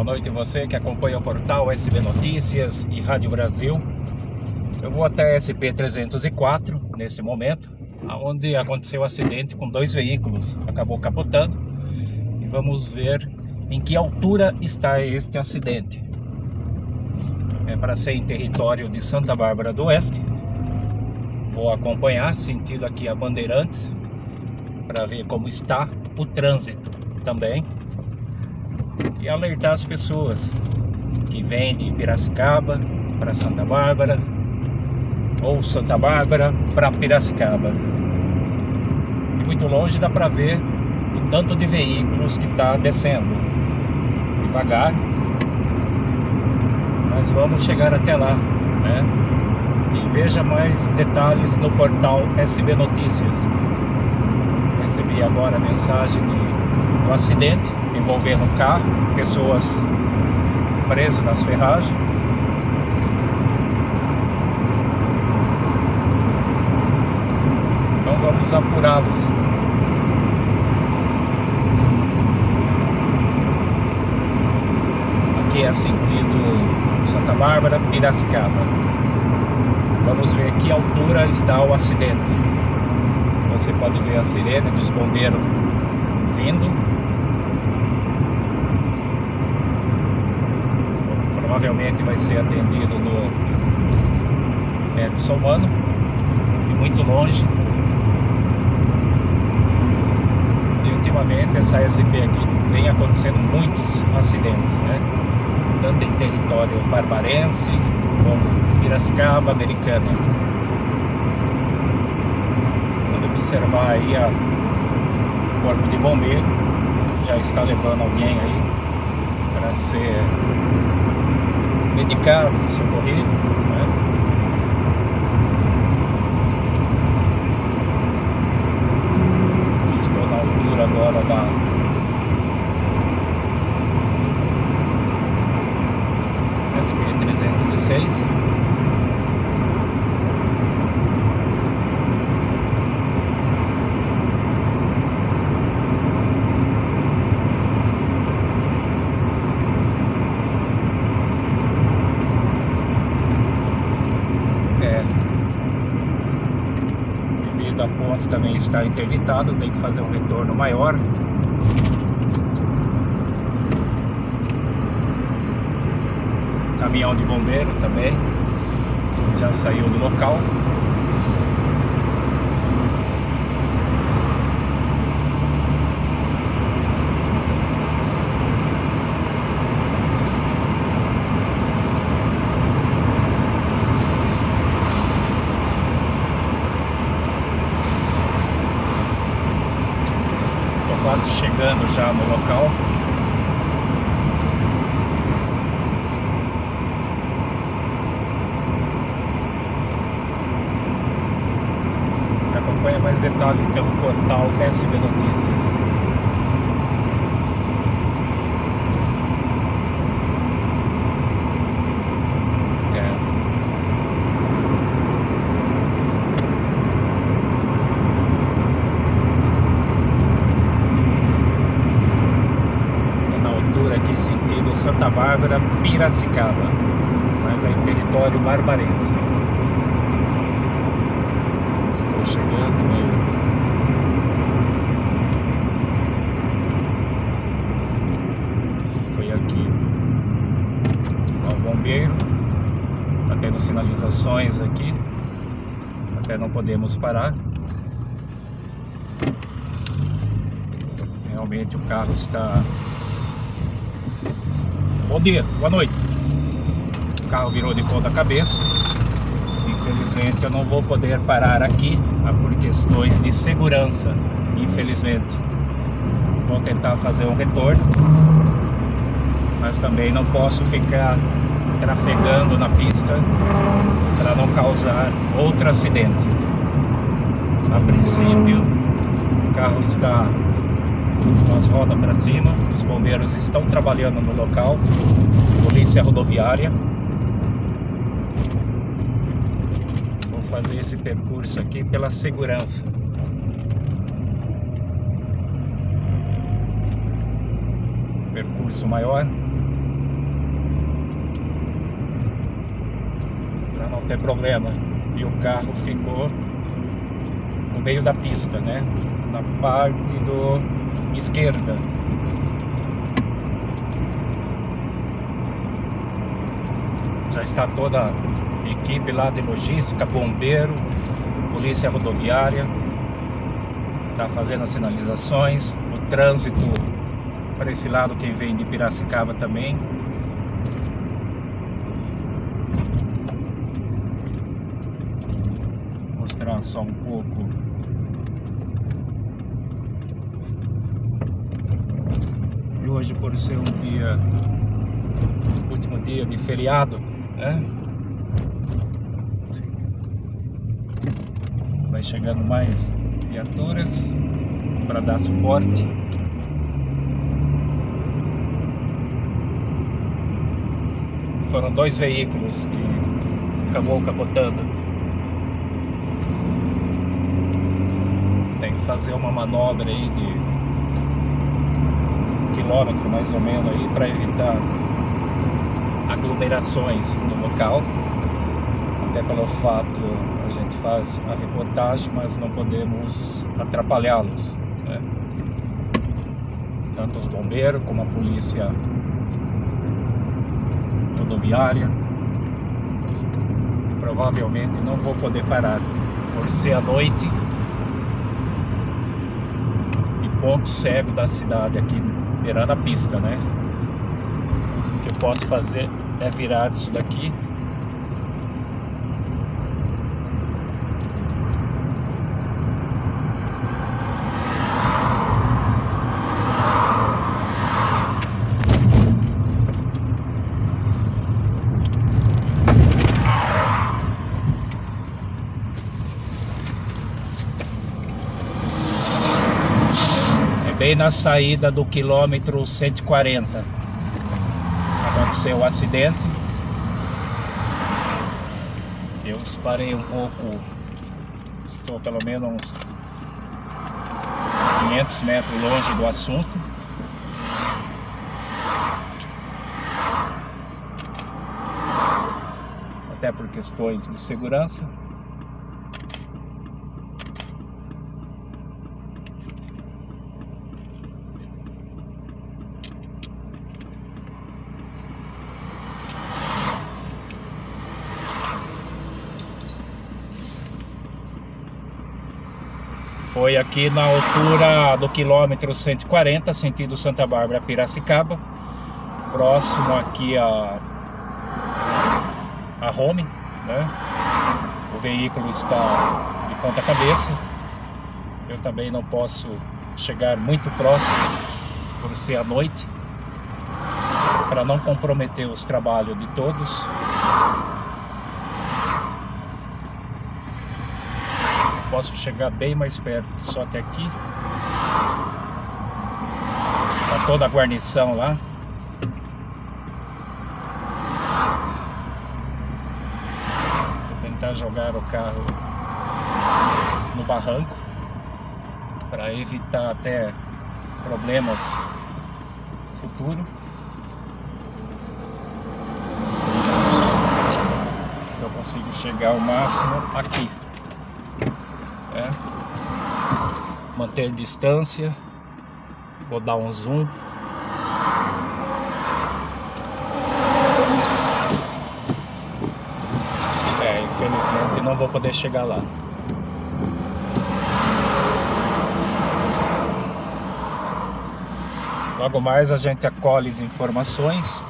Boa noite você que acompanha o portal SB Notícias e Rádio Brasil. Eu vou até SP 304 nesse momento, onde aconteceu um acidente com dois veículos, acabou capotando. E vamos ver em que altura está este acidente. É para ser em território de Santa Bárbara do Oeste. Vou acompanhar, sentido aqui a Bandeirantes, para ver como está o trânsito também e alertar as pessoas que vêm de Piracicaba para Santa Bárbara ou Santa Bárbara para Piracicaba. E muito longe dá para ver o tanto de veículos que está descendo. Devagar, mas vamos chegar até lá, né? E veja mais detalhes no portal SB Notícias. Recebi agora a mensagem de, do acidente envolvendo um carro, pessoas presas nas ferragens. Então vamos apurá-los. Aqui é sentido Santa Bárbara, Piracicaba. Vamos ver que altura está o acidente. Você pode ver a sirene dos bombeiros vindo provavelmente vai ser atendido no Edson Mano, de muito longe. E ultimamente essa SP aqui vem acontecendo muitos acidentes, né? Tanto em território barbarense como Piracicaba, Americana. Quando observar aí a corpo de bombeiro, já está levando alguém aí para ser medicado e socorrido. Né? Estou na altura agora da SP 306. da ponte também está interditado, tem que fazer um retorno maior. Caminhão de bombeiro também já saiu do local. Já no local. Acompanha mais detalhes pelo portal SB Notícias. Santa Bárbara, Piracicaba, mas é em território barbarense. Estou chegando meio. Foi aqui. O bombeiro. Está tendo sinalizações aqui. Até não podemos parar. Realmente o carro está Bom dia, boa noite. O carro virou de ponta cabeça. Infelizmente eu não vou poder parar aqui ah, por questões de segurança. Infelizmente. Vou tentar fazer um retorno. Mas também não posso ficar trafegando na pista para não causar outro acidente. A princípio, o carro está nós as rodas para cima. Os bombeiros estão trabalhando no local, polícia rodoviária. Vou fazer esse percurso aqui pela segurança. Percurso maior. Para não ter problema. E o carro ficou no meio da pista, né? Na parte do esquerda. Já está toda a equipe lá de logística, bombeiro, polícia rodoviária, está fazendo as sinalizações, o trânsito para esse lado, quem vem de Piracicaba também. Mostrar só um pouco. Hoje, por ser um dia, último dia de feriado, né? Vai chegando mais viaturas para dar suporte. Foram dois veículos que acabou capotando. Tem que fazer uma manobra aí de quilômetro mais ou menos aí para evitar aglomerações no local. Até pelo fato a gente faz a reportagem, mas não podemos atrapalhá-los. Né? Tanto os bombeiros como a polícia rodoviária. E provavelmente não vou poder parar por ser a noite e ponto cego da cidade aqui beirando a pista, né? O que eu posso fazer é virar isso daqui bem na saída do quilômetro 140. Aconteceu o acidente. Eu parei um pouco, estou pelo menos uns 500 metros longe do assunto. Até por questões de segurança. Foi aqui na altura do quilômetro 140, sentido Santa Bárbara Piracicaba, próximo aqui a, a né? O veículo está de ponta cabeça. Eu também não posso chegar muito próximo por ser à noite, para não comprometer os trabalhos de todos. Posso chegar bem mais perto, só até aqui. Tá toda a guarnição lá. Vou tentar jogar o carro no barranco para evitar até problemas futuro. Eu consigo chegar ao máximo aqui é. Manter distância, vou dar um zoom. É, infelizmente não vou poder chegar lá. Logo mais a gente acolhe as informações,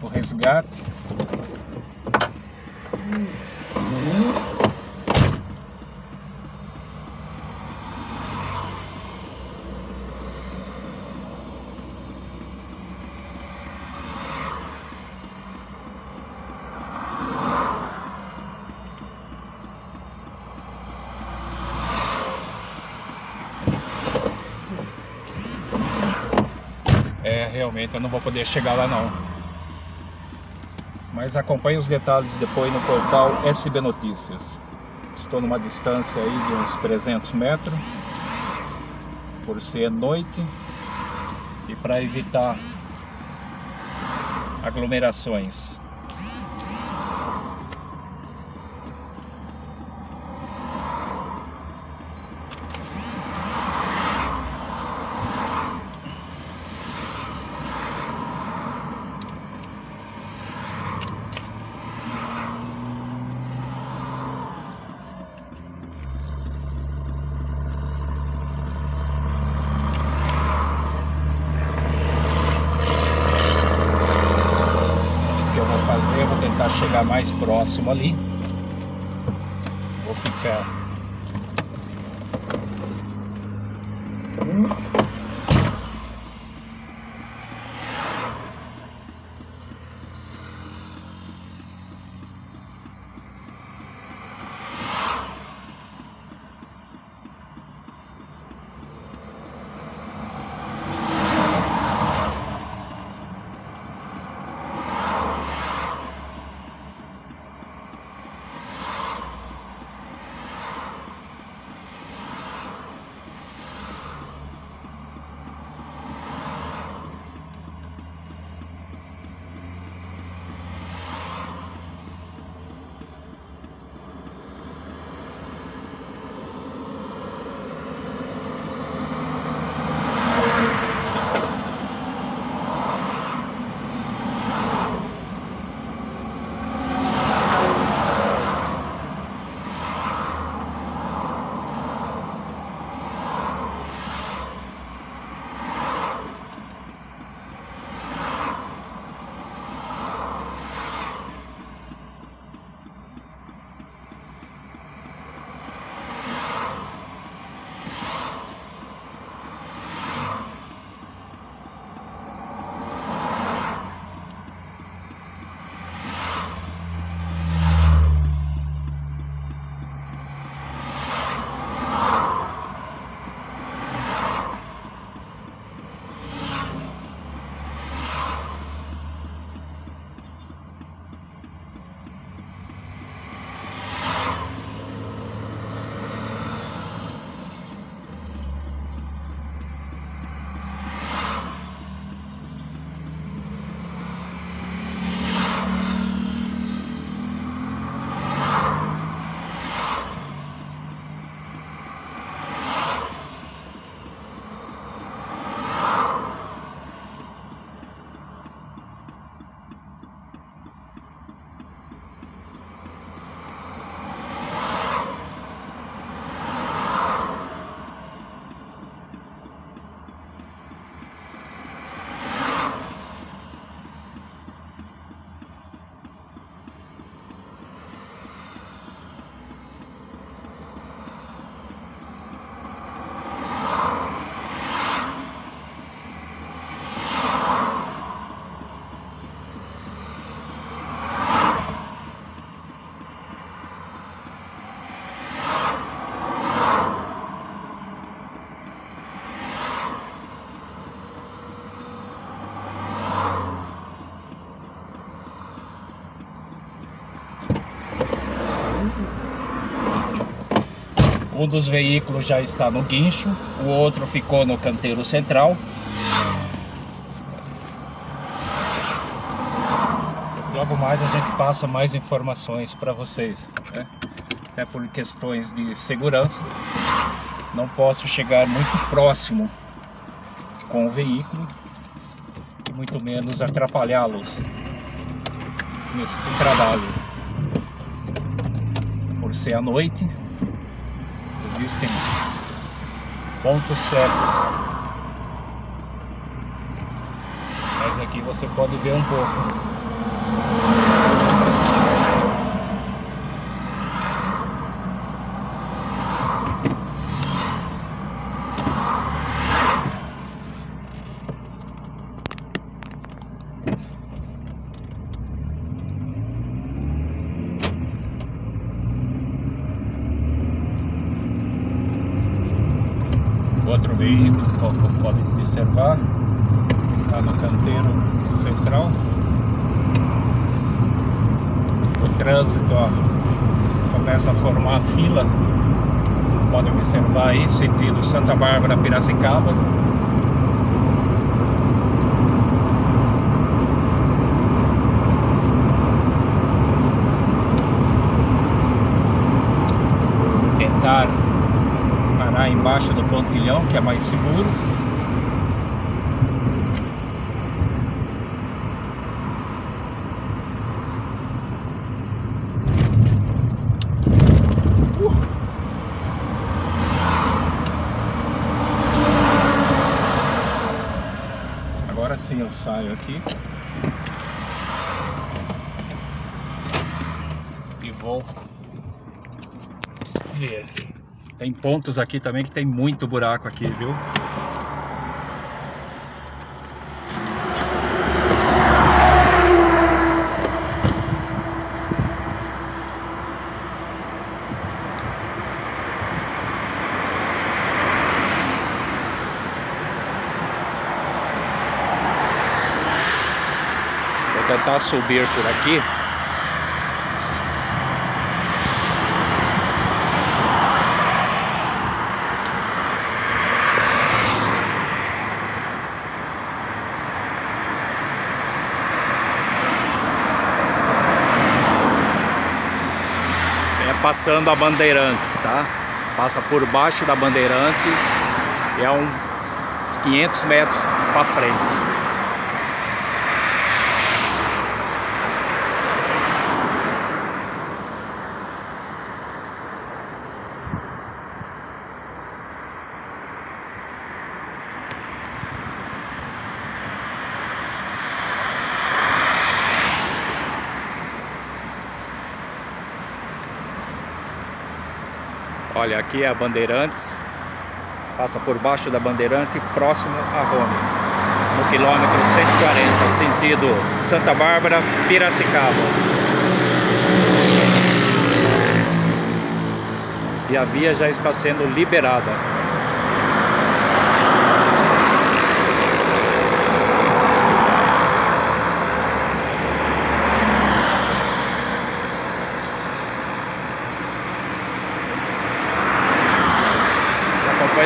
o resgate. É, realmente eu não vou poder chegar lá não. Mas acompanhe os detalhes depois no portal SB Notícias. Estou numa distância aí de uns 300 metros, por ser noite e para evitar aglomerações. Chegar mais próximo ali. Vou ficar Um dos veículos já está no guincho, o outro ficou no canteiro central. Logo mais a gente passa mais informações para vocês, né? até por questões de segurança. Não posso chegar muito próximo com o veículo e muito menos atrapalhá-los nesse trabalho. Por ser à noite, existem pontos cegos. Mas aqui você pode ver um pouco. Outro veículo, como podem observar, está no canteiro central. O trânsito ó, começa a formar fila, podem observar aí, sentido Santa Bárbara Piracicaba. Tentar parar embaixo do pontilhão, que é mais seguro. Agora sim eu saio aqui. vou ver. Tem pontos aqui também que tem muito buraco aqui, viu? Vou tentar subir por aqui. Passando a Bandeirantes, tá? Passa por baixo da Bandeirante e é uns 500 metros para frente. Olha, aqui é a Bandeirantes, passa por baixo da Bandeirante, próximo a Rome, no quilômetro 140, sentido Santa Bárbara, Piracicaba. E a via já está sendo liberada.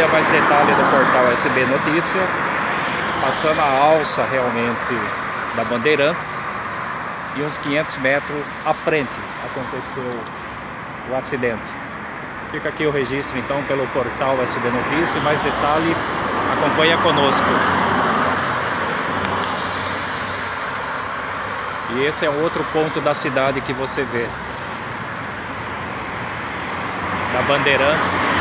Mais detalhes do portal SB Notícia, passando a alça realmente da Bandeirantes e uns 500 metros à frente aconteceu o acidente. Fica aqui o registro então pelo portal SB Notícia mais detalhes acompanha conosco. E esse é outro ponto da cidade que você vê. Da Bandeirantes